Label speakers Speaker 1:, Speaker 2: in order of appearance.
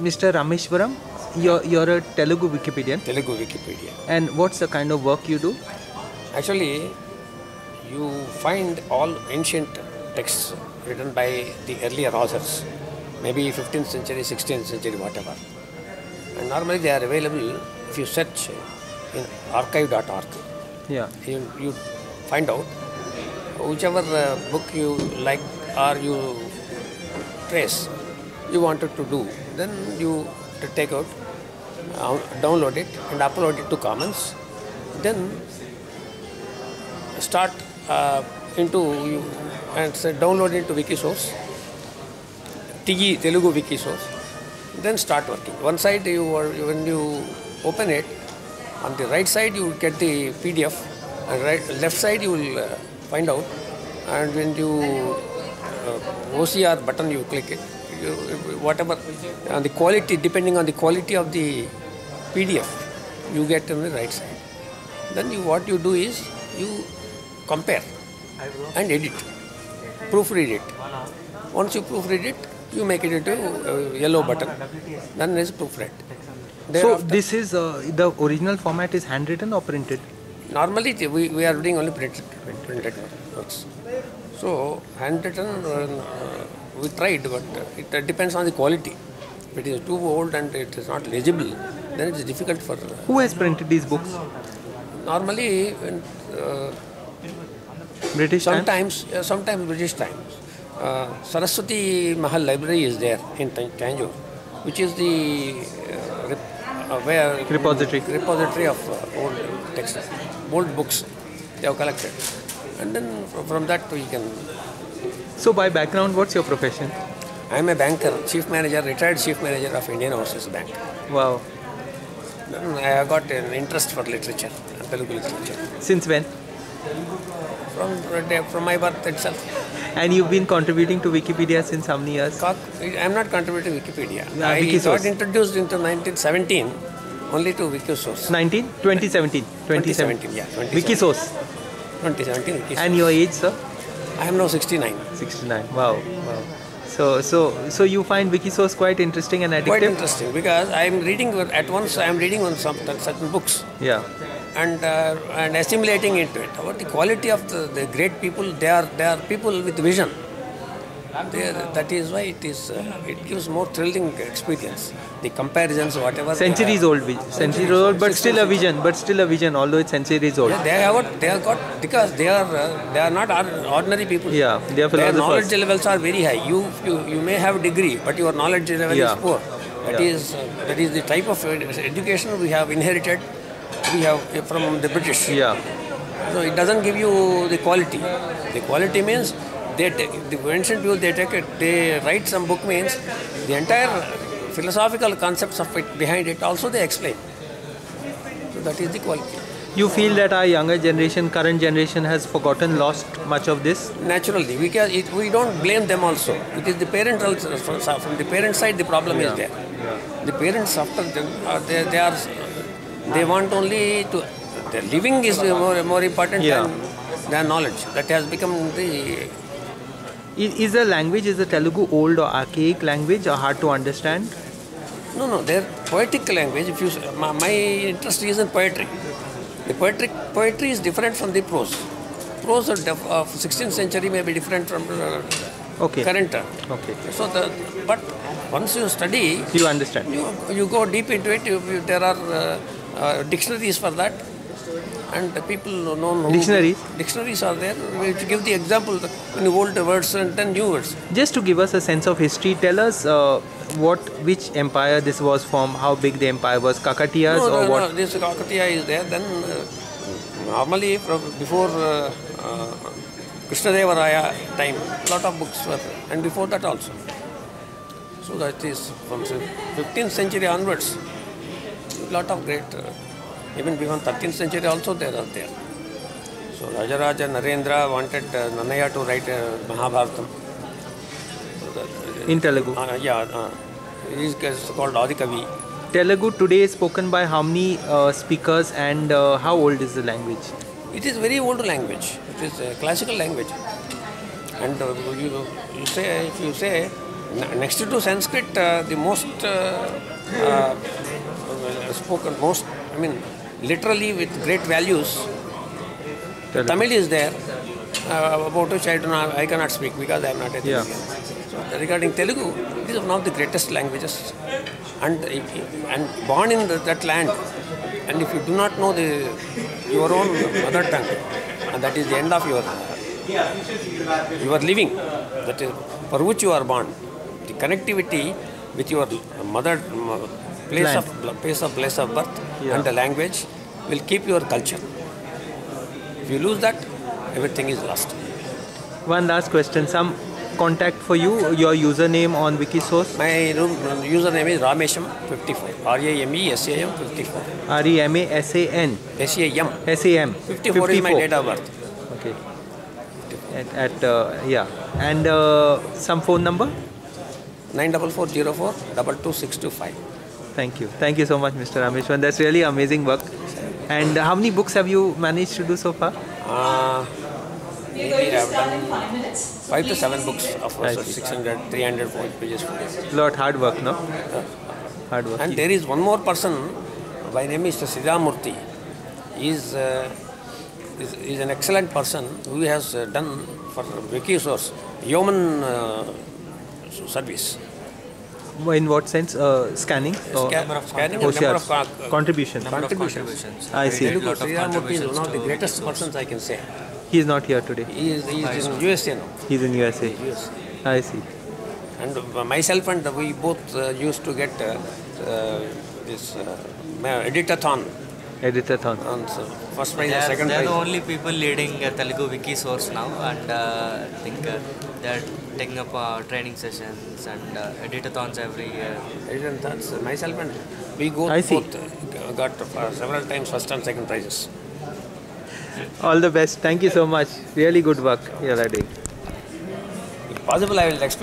Speaker 1: Mr. Rameshwaram, you're, you're a Telugu Wikipedian.
Speaker 2: Telugu Wikipedia.
Speaker 1: And what's the kind of work you do?
Speaker 2: Actually, you find all ancient texts written by the earlier authors, maybe 15th century, 16th century, whatever. And normally they are available if you search in archive.org.
Speaker 1: Yeah.
Speaker 2: You, you find out whichever uh, book you like or you trace you wanted to do, then you to take out, uh, download it and upload it to Commons. Then start uh, into you and say download it to Wikisource, TE Telugu Wikisource. Then start working. One side you are, when you open it, on the right side you get the PDF, and right left side you will uh, find out, and when you uh, OCR button you click it, whatever on the quality depending on the quality of the PDF you get on the right side. Then you what you do is you compare and edit, proofread it. Once you proofread it, you make it into a yellow button. Then is proofread.
Speaker 1: So this is uh, the original format is handwritten or printed?
Speaker 2: Normally, we, we are doing only printed, printed works. So, handwritten, uh, we tried, but it uh, depends on the quality. If it is too old and it is not legible, then it is difficult for. Uh,
Speaker 1: Who has printed these books?
Speaker 2: normally, when, uh,
Speaker 1: British Times?
Speaker 2: sometimes, uh, sometimes British Times. Uh, Saraswati Mahal Library is there in Tan- Tanjore, which is the uh, rep- uh, where
Speaker 1: Repository.
Speaker 2: repository of uh, old texts, old books they have collected, and then from that we can.
Speaker 1: So by background, what's your profession?
Speaker 2: I am a banker, chief manager, retired chief manager of Indian Overseas Bank.
Speaker 1: Wow.
Speaker 2: Hmm, I have got an interest for literature, Telugu literature,
Speaker 1: Since when?
Speaker 2: from from my birth itself.
Speaker 1: And you've been contributing to Wikipedia since how many years?
Speaker 2: Cock- I am not contributing to Wikipedia.
Speaker 1: Yeah,
Speaker 2: I
Speaker 1: Wikisource.
Speaker 2: got introduced into 1917 only to Wikisource.
Speaker 1: 19? 2017.
Speaker 2: 2017, yeah. 2017.
Speaker 1: Wikisource.
Speaker 2: 2017 Wikisource.
Speaker 1: And your age, sir?
Speaker 2: I am now 69.
Speaker 1: 69. Wow. Wow. So, so, so you find Wikisource quite interesting and addictive?
Speaker 2: Quite interesting because I am reading at once. I am reading on some certain books
Speaker 1: Yeah.
Speaker 2: and uh, and assimilating into it. About the quality of the, the great people, they are they are people with vision. They are, that is why it is uh, it gives more thrilling experience. The comparisons, whatever.
Speaker 1: Centuries old, centuries old, but still a vision, but still a vision, although it's centuries old.
Speaker 2: Yeah, they have got, they have got because they are uh, they are not or- ordinary people.
Speaker 1: Yeah, they are
Speaker 2: Their knowledge levels are very high. You you, you may have a degree, but your knowledge level
Speaker 1: Yeah.
Speaker 2: is poor. That
Speaker 1: Yeah.
Speaker 2: is uh, that is the type of education we have inherited. We have uh, from the British.
Speaker 1: Yeah.
Speaker 2: So it doesn't give you the quality. The quality means they take, the ancient people they take it, they write some book means the entire philosophical concepts of it behind it also they explain. So that is the quality.
Speaker 1: You feel that our younger generation, current generation, has forgotten, lost much of this?
Speaker 2: naturally because it, we don't blame them also it is the parental from, from the parent side the problem is there the parents after them uh, they, they are they want only to their living is more, more important
Speaker 1: Yeah.
Speaker 2: than than knowledge that has become the
Speaker 1: Is the language, is the Telugu old or archaic language or hard to understand?
Speaker 2: no no their poetic language if you my, my interest is in poetry the poetry poetry is different from the prose prose of, of 16th century may be different from uh,
Speaker 1: Okay.
Speaker 2: current
Speaker 1: Okay.
Speaker 2: So the but once you study,
Speaker 1: You understand?
Speaker 2: you, you go deep into it. You, you, there are uh, uh, dictionaries for that, and the people know who,
Speaker 1: Dictionaries?
Speaker 2: Dictionaries are there which give the example in old words and then new words.
Speaker 1: Just to give us a sense of history, tell us uh, what, which empire this was from, how big the empire was, Kakatiyas
Speaker 2: no,
Speaker 1: or
Speaker 2: no,
Speaker 1: what?
Speaker 2: no. This Kakatiya is there. Then uh, normally from before uh, uh, Krishnadevaraya time, lot of books were, and before that also. So that is from 15th century onwards, lot of great, uh, even beyond 13th century also there are there. So Rajaraja Narendra wanted uh, Nannaya to write uh, Mahabharatam. So that,
Speaker 1: In Telugu.
Speaker 2: uh, yeah, uh, he is called Adikavi.
Speaker 1: Telugu today is spoken by how many uh, speakers and uh, how old is the language?
Speaker 2: It is very old language. It is a classical language. And uh, you, you say, if you say Next to Sanskrit, the most spoken, most, I mean, literally with great values,
Speaker 1: Telugu.
Speaker 2: Tamil is there, uh, about which I, do not, I cannot speak because I am not a
Speaker 1: Yeah.
Speaker 2: Telugu. So regarding Telugu, it is one of the greatest languages, and and born in the, that land, and if you do not know the your own mother tongue, and that is the end of your your living, that is for which you are born, the connectivity with your mother place
Speaker 1: Land.
Speaker 2: of place of place of birth
Speaker 1: Yeah.
Speaker 2: and the language will keep your culture. If you lose that, everything is lost.
Speaker 1: One last question. Some contact for you. Your username on Wikisource.
Speaker 2: My room, username is Ramesham54. R A M E S A M 54.
Speaker 1: R E M A S A N
Speaker 2: S A M.
Speaker 1: S A M.
Speaker 2: 54 is my date of birth.
Speaker 1: Okay. At, at uh, yeah, and uh, some phone number.
Speaker 2: 94404 22625.
Speaker 1: Thank you. Thank you so much, Mr. Rameshwan. That's really amazing work. And how many books have you managed to do so far?
Speaker 2: Uh, maybe I have done 5 to 7 books of
Speaker 1: I
Speaker 2: uh,
Speaker 1: see.
Speaker 2: 600, 300 pages.
Speaker 1: A lot hard work, no? Hard work.
Speaker 2: And there is one more person by name is Siddhamurthy. He is, uh, is, is an excellent person who has uh, done for Wikisource human uh, service.
Speaker 1: In what sense? Uh, scanning? Or
Speaker 2: Sca- scanning and number
Speaker 1: OCRs?
Speaker 2: of co-
Speaker 1: contribution.
Speaker 2: contributions.
Speaker 1: I see.
Speaker 2: Telugu,
Speaker 3: Lot of
Speaker 2: Sridharamurthy is one of the
Speaker 3: contributions to
Speaker 2: greatest persons I can say.
Speaker 1: He is not here today.
Speaker 2: He is, he is in USA now.
Speaker 1: He's in USA.
Speaker 2: US.
Speaker 1: I see.
Speaker 2: And uh, myself and we both uh, used to get uh, uh, this uh, ma- editathon
Speaker 1: Editathon.
Speaker 2: on so first prize
Speaker 3: They
Speaker 2: and
Speaker 3: are,
Speaker 2: second
Speaker 3: they are the only people leading uh, Telugu wiki source now, and uh, I think uh, they are taking up uh, training sessions and uh, editathons every year.
Speaker 2: Editathons, myself and we go
Speaker 1: I see.
Speaker 2: both uh, got uh, several times first and second prizes.
Speaker 1: All the best. Thank you so much. Really good work you are doing.
Speaker 2: If possible, I will explain.